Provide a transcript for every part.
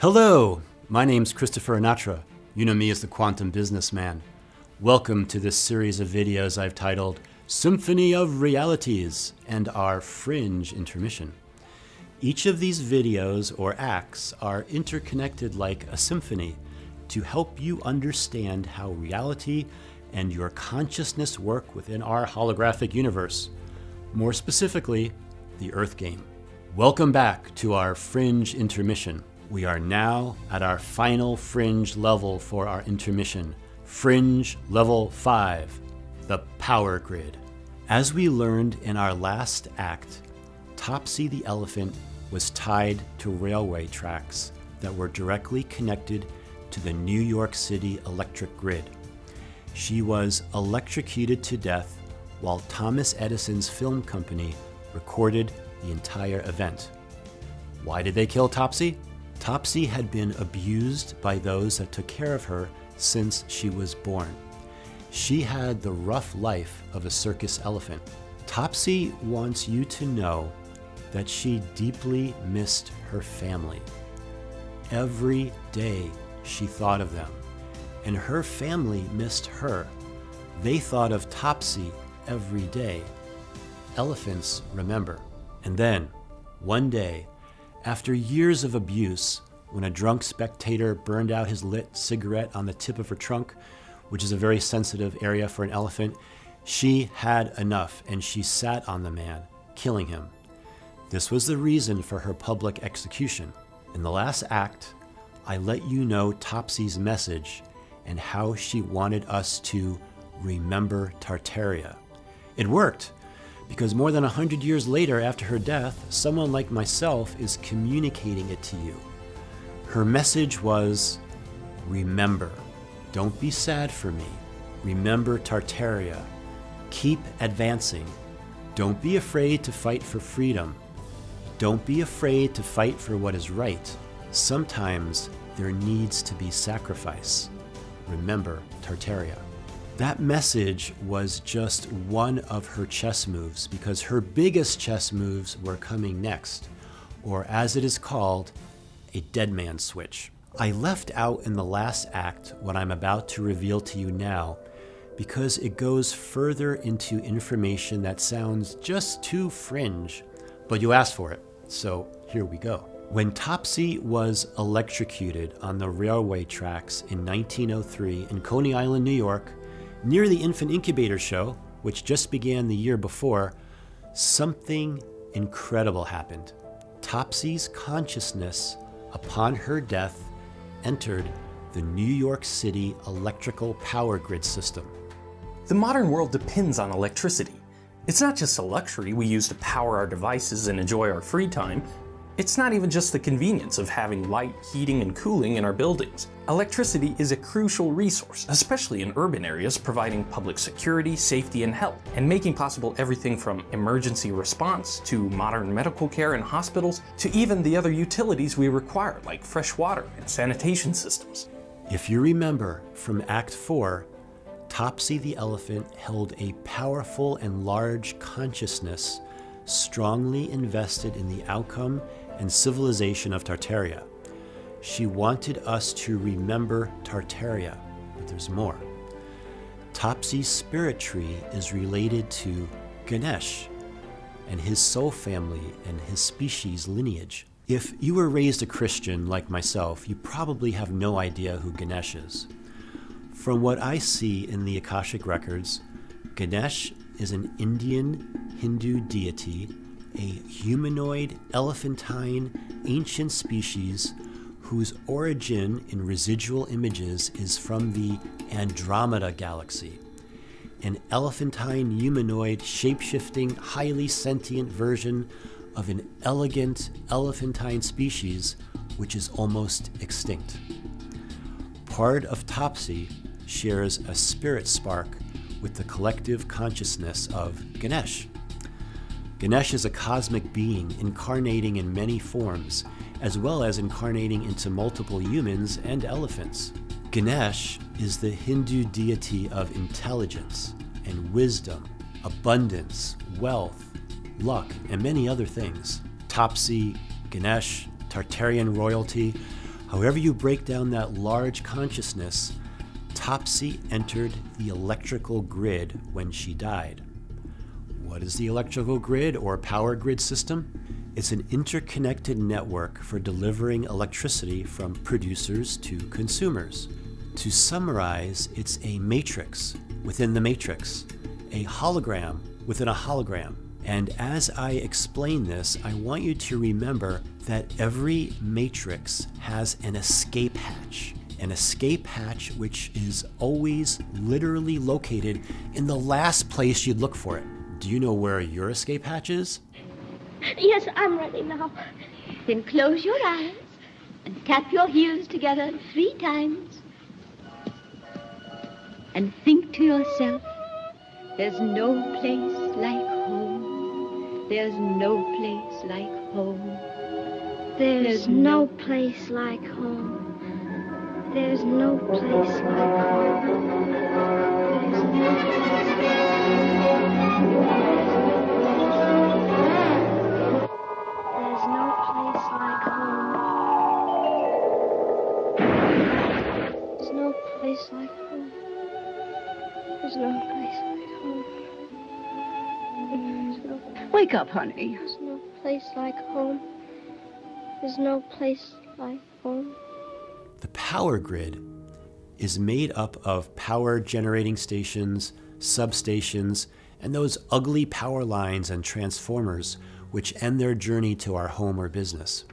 Hello, my name's Christopher Anatra. You know me as the Quantum Businessman. Welcome to this series of videos I've titled Symphony of Realities and our Fringe Intermission. Each of these videos or acts are interconnected like a symphony to help you understand how reality and your consciousness work within our holographic universe, more specifically, the Earth Game. Welcome back to our Fringe Intermission. We are now at our final Fringe level for our intermission, Fringe Level 5, the Power Grid. As we learned in our last act, Topsy the elephant was tied to railway tracks that were directly connected to the New York City electric grid. She was electrocuted to death while Thomas Edison's film company recorded the entire event. Why did they kill Topsy? Topsy had been abused by those that took care of her since she was born. She had the rough life of a circus elephant. Topsy wants you to know that she deeply missed her family. Every day she thought of them, and her family missed her. They thought of Topsy every day. Elephants remember. And then, one day, after years of abuse, when a drunk spectator burned out his lit cigarette on the tip of her trunk, which is a very sensitive area for an elephant, she had enough and she sat on the man, killing him. This was the reason for her public execution. In the last act, I let you know Topsy's message and how she wanted us to remember Tartaria. It worked because more than a hundred years later after her death, someone like myself is communicating it to you. Her message was remember. Don't be sad for me. Remember Tartaria. Keep advancing. Don't be afraid to fight for freedom. Don't be afraid to fight for what is right. Sometimes there needs to be sacrifice. Remember Tartaria. That message was just one of her chess moves because her biggest chess moves were coming next, or as it is called, a dead man switch. I left out in the last act what I'm about to reveal to you now because it goes further into information that sounds just too fringe, but you asked for it, so here we go. When Topsy was electrocuted on the railway tracks in 1903 in Coney Island, New York, Near the Infant Incubator show, which just began the year before, something incredible happened. Topsy's consciousness upon her death entered the New York City electrical power grid system. The modern world depends on electricity. It's not just a luxury we use to power our devices and enjoy our free time, it's not even just the convenience of having light, heating, and cooling in our buildings. Electricity is a crucial resource, especially in urban areas, providing public security, safety, and health, and making possible everything from emergency response to modern medical care in hospitals to even the other utilities we require, like fresh water and sanitation systems. If you remember from Act 4, Topsy the elephant held a powerful and large consciousness strongly invested in the outcome and civilization of Tartaria. She wanted us to remember Tartaria, but there's more. Topsy's spirit tree is related to Ganesh and his soul family and his species lineage. If you were raised a Christian like myself, you probably have no idea who Ganesh is. From what I see in the Akashic records, Ganesh is an Indian Hindu deity a humanoid elephantine ancient species whose origin in residual images is from the Andromeda galaxy, an elephantine humanoid shapeshifting, highly sentient version of an elegant elephantine species which is almost extinct. Part of Topsy shares a spirit spark with the collective consciousness of Ganesh. Ganesh is a cosmic being incarnating in many forms, as well as incarnating into multiple humans and elephants. Ganesh is the Hindu deity of intelligence and wisdom, abundance, wealth, luck, and many other things. Topsy, Ganesh, Tartarian royalty However, you break down that large consciousness, Topsy entered the electrical grid when she died. What is the electrical grid or power grid system? It's an interconnected network for delivering electricity from producers to consumers. To summarize, it's a matrix within the matrix, a hologram within a hologram. And as I explain this, I want you to remember that every matrix has an escape hatch. An escape hatch which is always literally located in the last place you'd look for it. Do you know where your escape hatch is? Yes, I'm ready now. Then close your eyes and tap your heels together three times. And think to yourself, there's no place like home. There's no place like home. There's, There's no no- place like home. There's no place like home. There's no There's no place like home. There's no place like home. There's no place like home. Wake up, honey. there's no place like home. There's no place like home. The power grid is made up of power generating stations, substations, and those ugly power lines and transformers which end their journey to our home or business.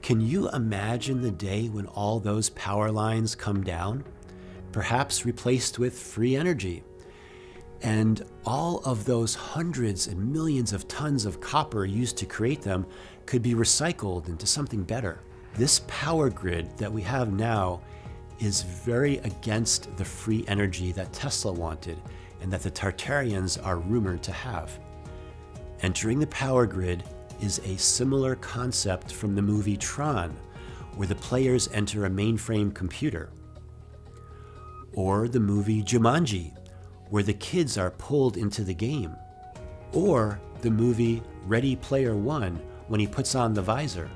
Can you imagine the day when all those power lines come down? Perhaps replaced with free energy. And all of those hundreds and millions of tons of copper used to create them could be recycled into something better. This power grid that we have now is very against the free energy that Tesla wanted and that the Tartarians are rumored to have. Entering the power grid is a similar concept from the movie Tron, where the players enter a mainframe computer. Or the movie Jumanji, where the kids are pulled into the game. Or the movie Ready Player One, when he puts on the visor.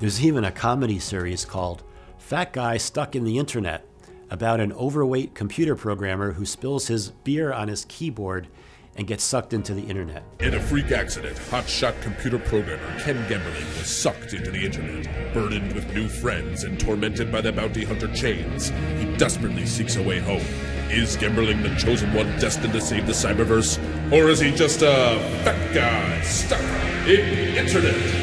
There's even a comedy series called Fat Guy Stuck in the Internet about an overweight computer programmer who spills his beer on his keyboard and gets sucked into the internet. In a freak accident, hotshot computer programmer Ken Gemberling was sucked into the internet. Burdened with new friends and tormented by the bounty hunter Chains, he desperately seeks a way home. Is Gemberling the chosen one destined to save the cyberverse? Or is he just a fat guy stuck in the internet?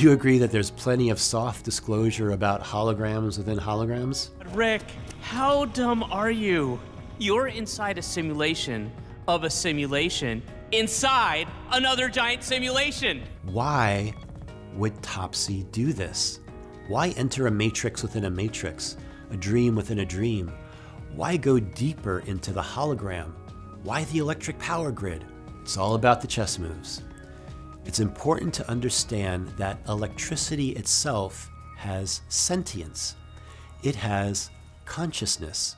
Do you agree that there's plenty of soft disclosure about holograms within holograms? Rick, how dumb are you? You're inside a simulation of a simulation inside another giant simulation. Why would Topsy do this? Why enter a matrix within a matrix, a dream within a dream? Why go deeper into the hologram? Why the electric power grid? It's all about the chess moves. It's important to understand that electricity itself has sentience. It has consciousness.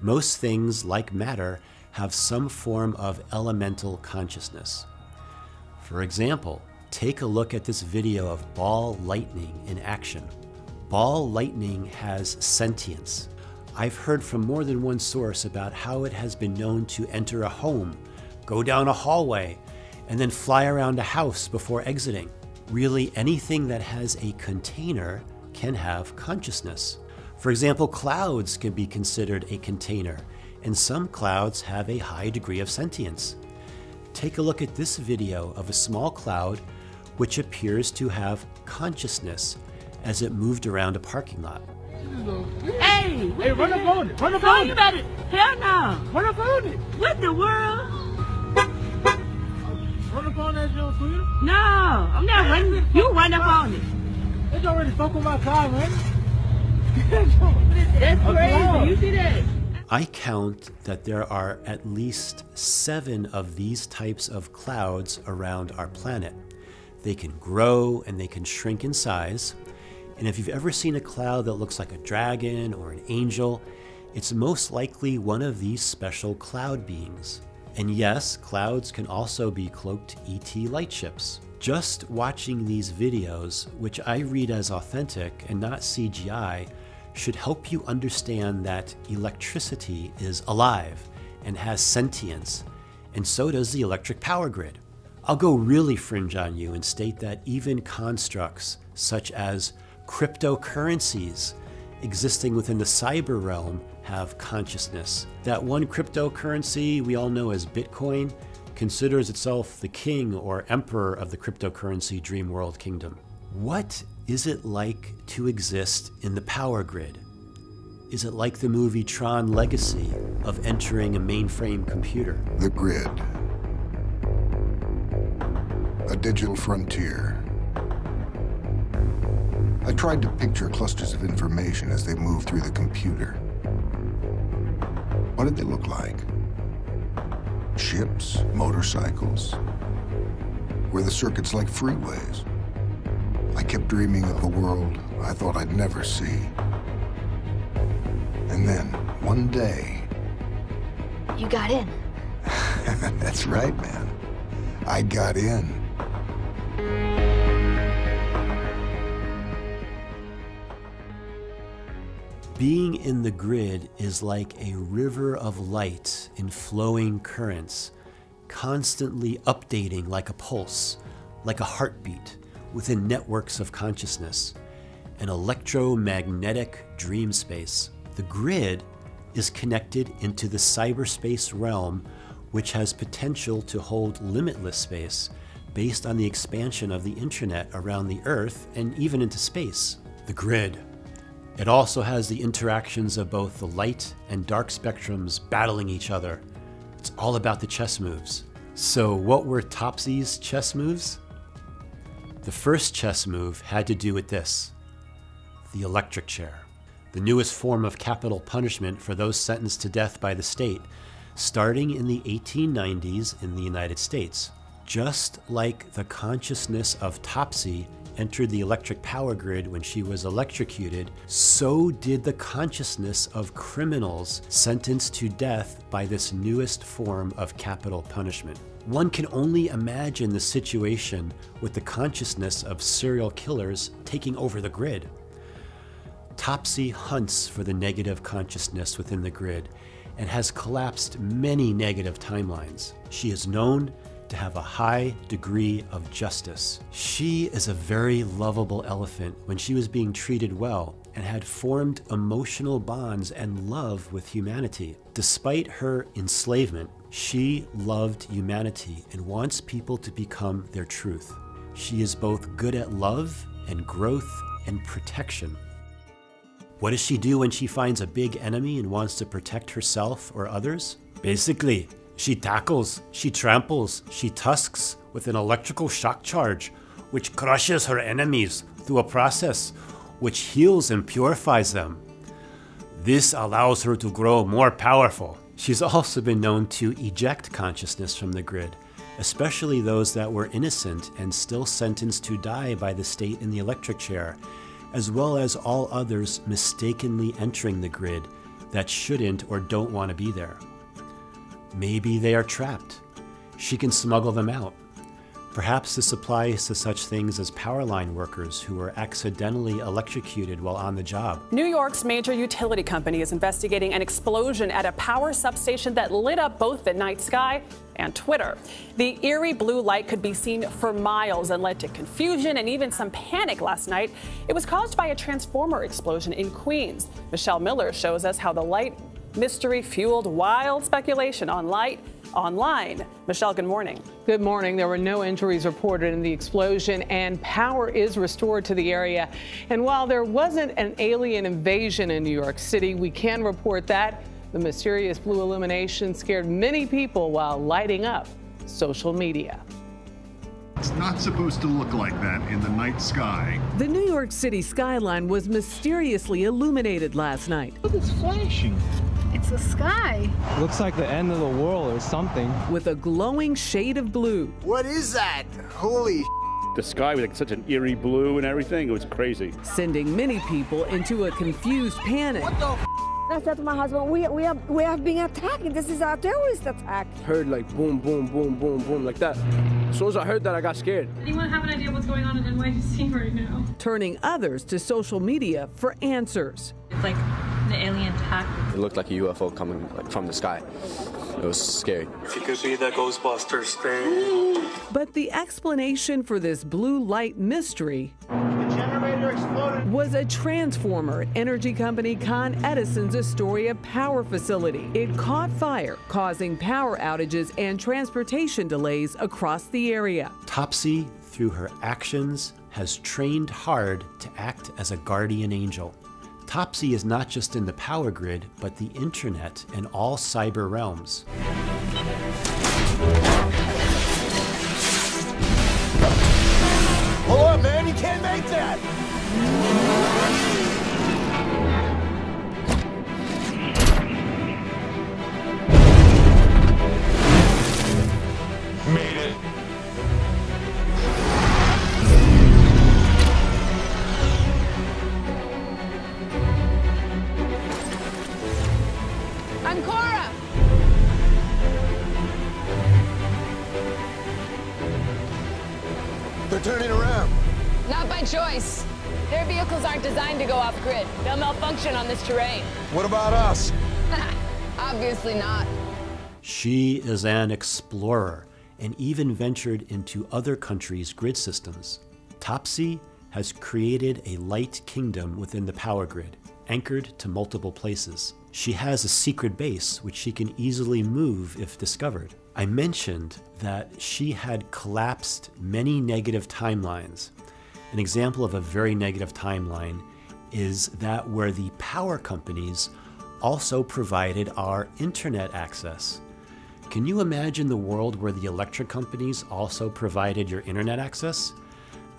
Most things, like matter, have some form of elemental consciousness. For example, take a look at this video of ball lightning in action. Ball lightning has sentience. I've heard from more than one source about how it has been known to enter a home, go down a hallway, and then fly around a house before exiting. Really, anything that has a container can have consciousness. For example, clouds can be considered a container, and some clouds have a high degree of sentience. Take a look at this video of a small cloud which appears to have consciousness as it moved around a parking lot. Hey, Hey, run up on it. Run up so on you it. hell no. Run up on it. What the world? Run up on that Joe Twitter. No, I'm not running. You run up on it. It's already fuck with my car, man. That's crazy. You see that? I count that there are at least seven of these types of clouds around our planet. They can grow and they can shrink in size. And if you've ever seen a cloud that looks like a dragon or an angel, it's most likely one of these special cloud beings. And yes, clouds can also be cloaked ET light ships. Just watching these videos, which I read as authentic and not CGI, should help you understand that electricity is alive and has sentience, and so does the electric power grid. I'll go really fringe on you and state that even constructs such as cryptocurrencies existing within the cyber realm have consciousness. That one cryptocurrency we all know as Bitcoin considers itself the king or emperor of the cryptocurrency dream world kingdom. What is it like to exist in the power grid? Is it like the movie Tron Legacy of entering a mainframe computer? The grid. A digital frontier. I tried to picture clusters of information as they moved through the computer. What did they look like? Ships? Motorcycles? Were the circuits like freeways? I kept dreaming of a world I thought I'd never see. And then, one day... You got in. That's right, man. I got in. Being in the grid is like a river of light in flowing currents, constantly updating like a pulse, like a heartbeat within networks of consciousness, an electromagnetic dream space. The grid is connected into the cyberspace realm, which has potential to hold limitless space based on the expansion of the internet around the Earth and even into space. The grid it also has the interactions of both the light and dark spectrums battling each other. It's all about the chess moves. So, what were Topsy's chess moves? The first chess move had to do with this the electric chair, the newest form of capital punishment for those sentenced to death by the state, starting in the 1890s in the United States. Just like the consciousness of Topsy entered the electric power grid when she was electrocuted, so did the consciousness of criminals sentenced to death by this newest form of capital punishment. One can only imagine the situation with the consciousness of serial killers taking over the grid. Topsy hunts for the negative consciousness within the grid and has collapsed many negative timelines. She is known to have a high degree of justice. She is a very lovable elephant when she was being treated well and had formed emotional bonds and love with humanity. Despite her enslavement, she loved humanity and wants people to become their truth. She is both good at love and growth and protection. What does she do when she finds a big enemy and wants to protect herself or others? Basically, she tackles, she tramples, she tusks with an electrical shock charge, which crushes her enemies through a process which heals and purifies them. This allows her to grow more powerful. She's also been known to eject consciousness from the grid, especially those that were innocent and still sentenced to die by the state in the electric chair, as well as all others mistakenly entering the grid that shouldn't or don't want to be there. Maybe they are trapped. She can smuggle them out. Perhaps this applies to such things as power line workers who were accidentally electrocuted while on the job. New York's major utility company is investigating an explosion at a power substation that lit up both the night sky and Twitter. The eerie blue light could be seen for miles and led to confusion and even some panic last night. It was caused by a transformer explosion in Queens. Michelle Miller shows us how the light mystery fueled wild speculation on light online. Michelle, good morning. Good morning. There were no injuries reported in the explosion, and power is restored to the area. And while there wasn't an alien invasion in New York City, we can report that the mysterious blue illumination scared many people while lighting up social media. It's not supposed to look like that in the night sky. The New York City skyline was mysteriously illuminated last night. Look, it's flashing. It's the sky. Looks like the end of the world or something. With a glowing shade of blue. What is that? Holy the sky was like such an eerie blue and everything. It was crazy. Sending many people into a confused panic. What the I said to my husband, we, we, have, we have been attacked. This is a terrorist attack. Heard like boom, boom, boom, boom, boom, like that. As soon as I heard that, I got scared. Anyone have an idea what's going on in NYC right now? Turning others to social media for answers. It's like an alien attack. It looked like a UFO coming like from the sky. It was scary. If you could be the Ghostbusters thing. But the explanation for this blue light mystery was a transformer energy company Con Edison's Astoria power facility. It caught fire, causing power outages and transportation delays across the area. Topsy, through her actions, has trained hard to act as a guardian angel. Topsy is not just in the power grid, but the internet and all cyber realms. Hold on, man, you can't make that! Terrain. What about us? Obviously not. She is an explorer and even ventured into other countries' grid systems. Topsy has created a light kingdom within the power grid, anchored to multiple places. She has a secret base which she can easily move if discovered. I mentioned that she had collapsed many negative timelines. An example of a very negative timeline is that where the power companies also provided our internet access. Can you imagine the world where the electric companies also provided your internet access?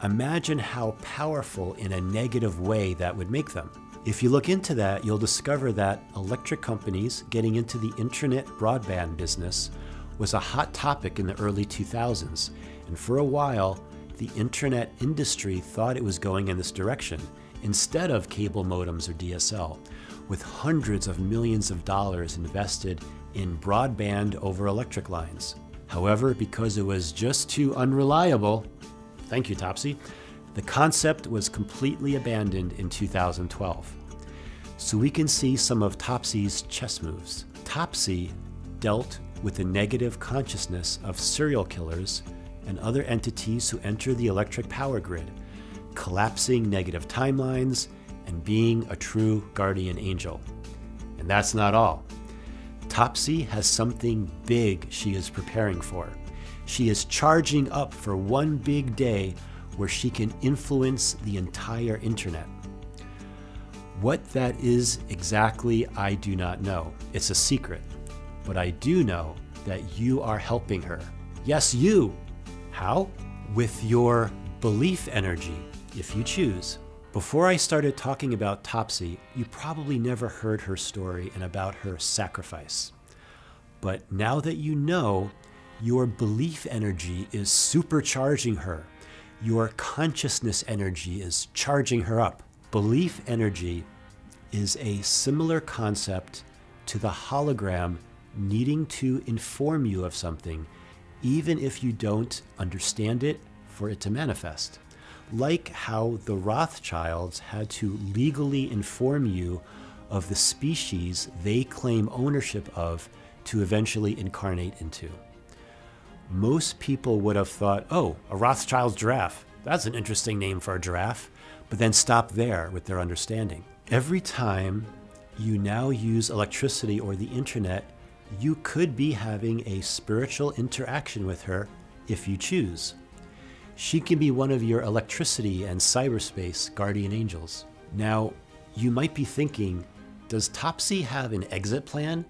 Imagine how powerful in a negative way that would make them. If you look into that, you'll discover that electric companies getting into the internet broadband business was a hot topic in the early 2000s, and for a while, the internet industry thought it was going in this direction instead of cable modems or DSL, with hundreds of millions of dollars invested in broadband over electric lines. However, because it was just too unreliable, thank you, Topsy, the concept was completely abandoned in 2012. So we can see some of Topsy's chess moves. Topsy dealt with the negative consciousness of serial killers and other entities who enter the electric power grid, collapsing negative timelines and being a true guardian angel. And that's not all. Topsy has something big she is preparing for. She is charging up for one big day where she can influence the entire internet. What that is exactly, I do not know. It's a secret. But I do know that you are helping her. Yes, you. How? With your belief energy, if you choose. Before I started talking about Topsy, you probably never heard her story and about her sacrifice. But now that you know, your belief energy is supercharging her. Your consciousness energy is charging her up. Belief energy is a similar concept to the hologram needing to inform you of something, even if you don't understand it for it to manifest like how the Rothschilds had to legally inform you of the species they claim ownership of to eventually incarnate into. Most people would have thought, oh, a Rothschild's giraffe. That's an interesting name for a giraffe, but then stop there with their understanding. Every time you now use electricity or the internet, you could be having a spiritual interaction with her if you choose. She can be one of your electricity and cyberspace guardian angels. Now, you might be thinking, does Topsy have an exit plan?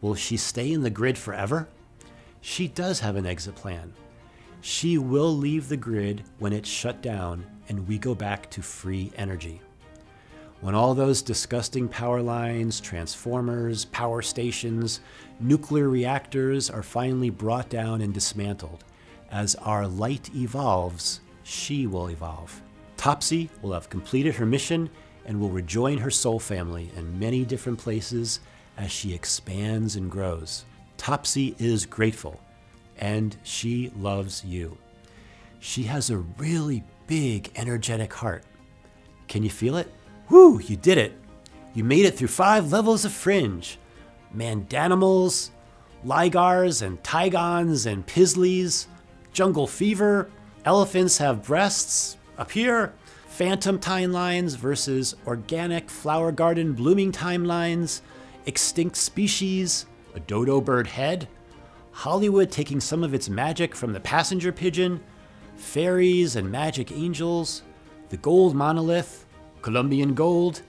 Will she stay in the grid forever? She does have an exit plan. She will leave the grid when it's shut down and we go back to free energy. When all those disgusting power lines, transformers, power stations, nuclear reactors are finally brought down and dismantled, as our light evolves, she will evolve. Topsy will have completed her mission and will rejoin her soul family in many different places as she expands and grows. Topsy is grateful, and she loves you. She has a really big, energetic heart. Can you feel it? Whoo, you did it! You made it through five levels of fringe. Mandanimals, Ligers and Tigons and Pizzlies, Jungle Fever, Elephants Have Breasts, up here, Phantom Timelines versus Organic Flower Garden Blooming Timelines, Extinct Species, a dodo bird head, Hollywood taking some of its magic from the passenger pigeon, fairies and magic angels, the gold monolith, Colombian gold,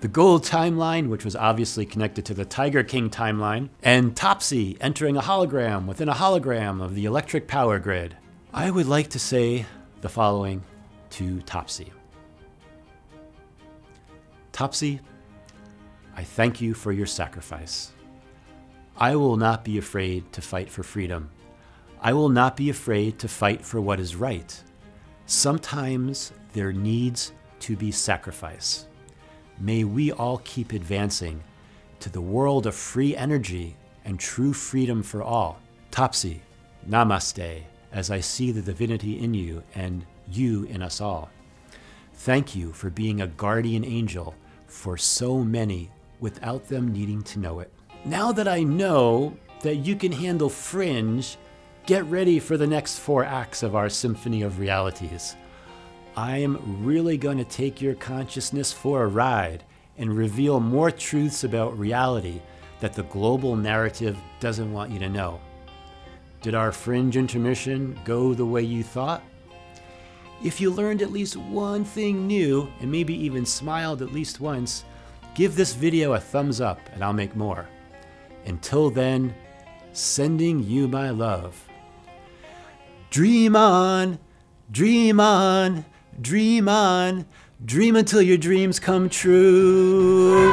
the gold timeline, which was obviously connected to the Tiger King timeline, and Topsy entering a hologram within a hologram of the electric power grid. I would like to say the following to Topsy. Topsy, I thank you for your sacrifice. I will not be afraid to fight for freedom. I will not be afraid to fight for what is right. Sometimes there needs to be sacrifice. May we all keep advancing to the world of free energy and true freedom for all. Topsy, namaste, as I see the divinity in you and you in us all. Thank you for being a guardian angel for so many without them needing to know it. Now that I know that you can handle fringe, get ready for the next four acts of our Symphony of Realities. I am really going to take your consciousness for a ride and reveal more truths about reality that the global narrative doesn't want you to know. Did our fringe intermission go the way you thought? If you learned at least one thing new and maybe even smiled at least once, give this video a thumbs up and I'll make more. Until then, sending you my love. Dream on, dream on, dream on, dream until your dreams come true.